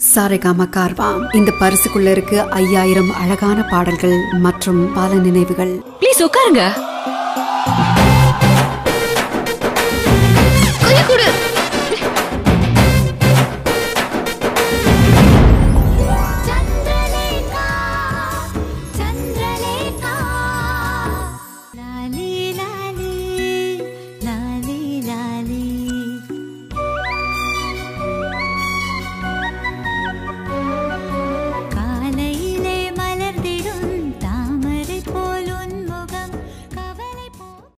சாரேகாம கார்வா இந்த பரிசுக்குள்ள இருக்கு ஐயாயிரம் அழகான பாடல்கள் மற்றும் பல நினைவுகள். ப்ளீஸ் உட்காருங்க.